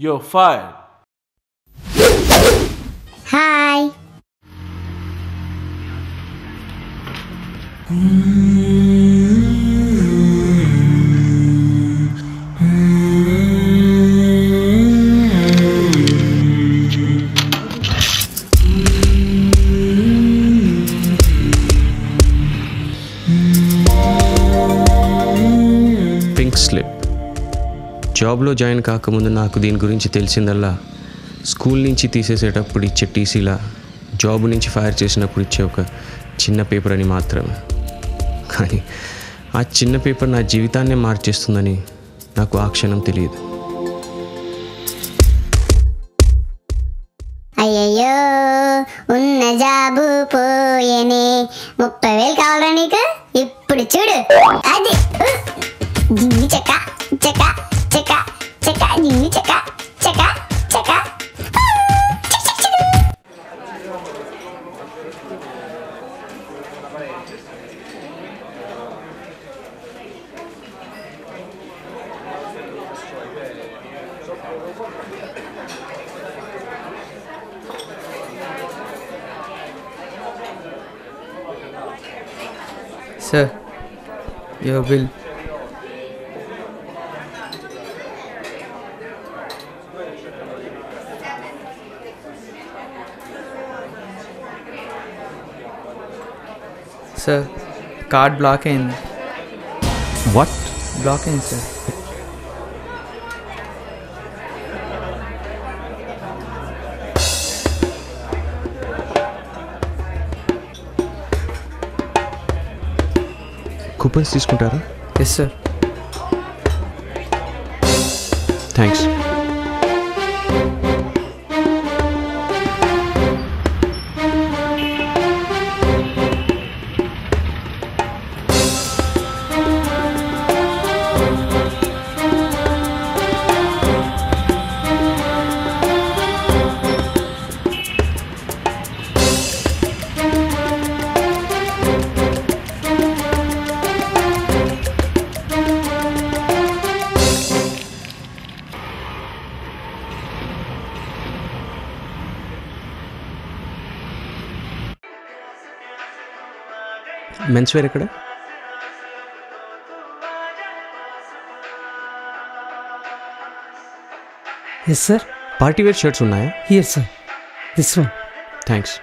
You're fired. Hi జాబ్లో join కాకముందు నాకు దీని గురించి తెలిసిందల్లా. స్కూల్ నుంచి తీసేసేటప్పుడు ఇచ్చే టీసీలా జాబ్ నుంచి ఫైర్ చేసినప్పుడు ఇచ్చే ఒక చిన్న పేపర్ అని మాత్రమే. కానీ ఆ చిన్న పేపర్ నా జీవితాన్నే మార్చేస్తుందని నాకు ఆ క్షణం తెలియదు. అయ్యయ్యో ఉన్న జాబు పోయేనే. ముప్పై వేలు కావాలా నీకు? ఇప్పుడు చూడు. అది. Sir, your bill. Sir, card blocking. What? Blocking, sir. Coupons తీసుకుంటారా? Yes sir thanks men's wear ఎక్కడ yes sir party wear shirts ఉన్నాయా here sir this one thanks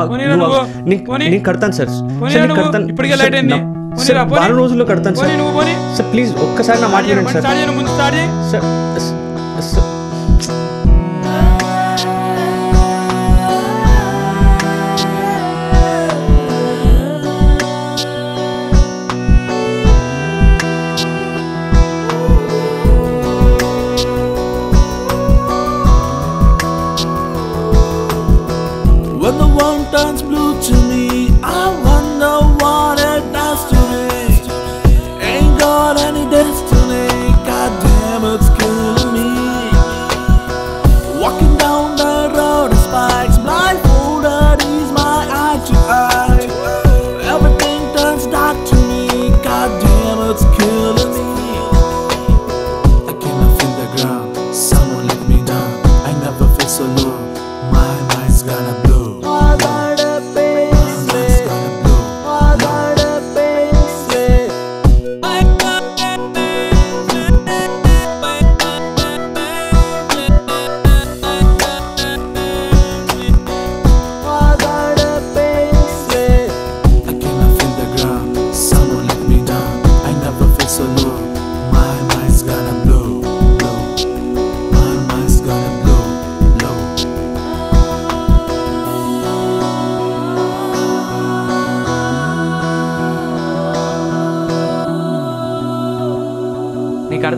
నువ్వు. నేను కడతాను సార్ నేను. కడతాను. ఇప్పటికే లేట్ అయింది. సార్. వారం రోజుల్లో కడతాను సార్ ప్లీజ్ ఒక్కసారి నా మాట సార్. సార్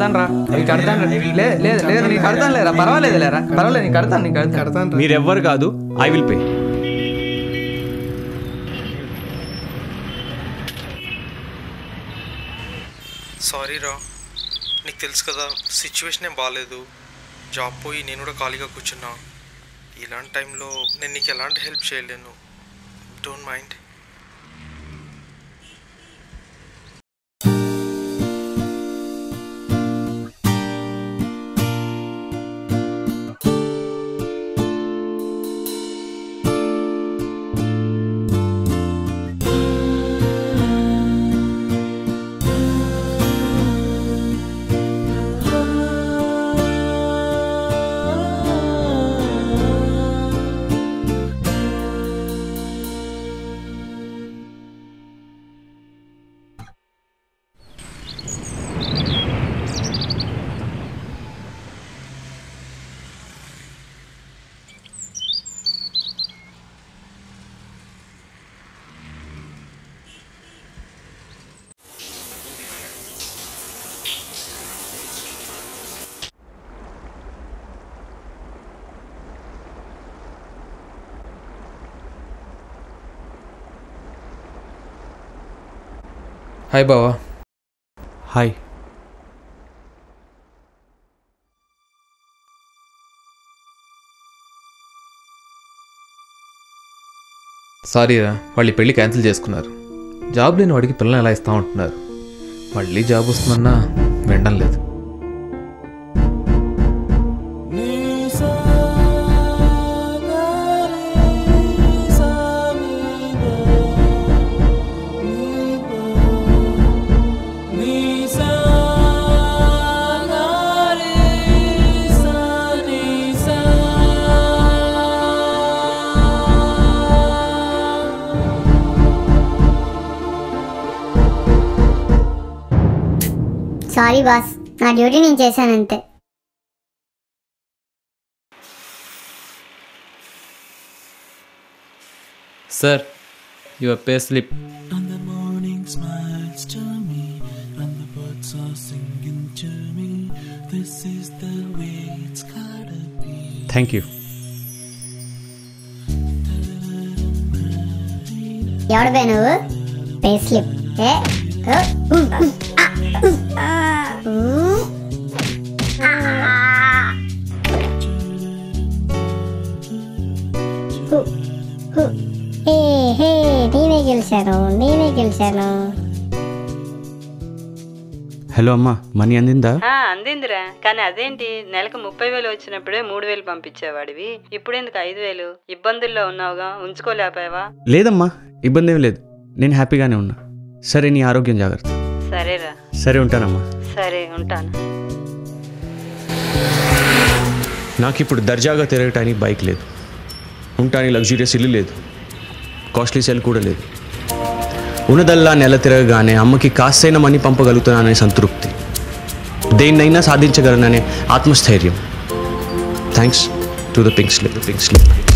కడతాను రా నీకు కడతాను రా. లేదు లేదు లేదు నీకు కడతాను లేరా? పర్వాలేదు లేరా? పర్వాలేదు నీకు కడతాను నీకు కడతాను. కడతాను మీరెవ్వరు కాదు ఐ విల్ పే సారీ రా. నీకు తెలుసు కదా సిచ్యువేషన్ ఏం బాగాలేదు జాబ్ పోయి నేను కూడా ఖాళీగా కూర్చున్నా. ఇలాంటి టైంలో నేను నీకు ఎలాంటి హెల్ప్ చేయలేను. డోంట్ మైండ్ హాయ్ బావా. హాయ్. సారీ రా వాళ్ళు ఈ పెళ్ళి క్యాన్సిల్ చేసుకున్నారు. జాబ్ లేని వాడికి పిల్లలు ఎలా ఇస్తా ఉంటున్నారు మళ్ళీ జాబ్ వస్తుందన్నా వినడం లేదు. సారీ బాస్ నా డ్యూటీ నేను చేశాను అంతే sir your pay slip. Thank you ఎవడు బే నువ్వు పే స్లిప్ ఏ. హు, హు. హే హే నేనే గెలిచాను నేనే గెలిచాను. హలో అమ్మా మనీ అందిందా? ఆ, అందిందిరా. కానీ అదేంటి? నెలకు ముప్పై వేలు వచ్చినప్పుడే మూడు వేలు పంపించేవాడివి. ఇప్పుడెందుకు ఐదు వేలు? ఇబ్బందుల్లో ఉన్నావుగా ఉంచుకోలేపావా లేదమ్మా ఇబ్బంది ఏం లేదు. నేను హ్యాపీగానే ఉన్నా. సరే నీ ఆరోగ్యం జాగ్రత్త. సరేరా. సరే ఉంటానమ్మా. సరే ఉంటాను. నాకు ఇప్పుడు దర్జాగా తిరగటానికి బైక్ లేదు. ఉండటానికి లగ్జూరియస్ ఇల్లు లేదు. కాస్ట్లీ సెల్ కూడా లేదు. ఉన్నదల్లా నెల తిరగగానే అమ్మకి కాస్తైన మనీ పంపగలుగుతున్నాననే సంతృప్తి. దేన్నైనా సాధించగలననే ఆత్మస్థైర్యం. Thanks to the pink slip pink slip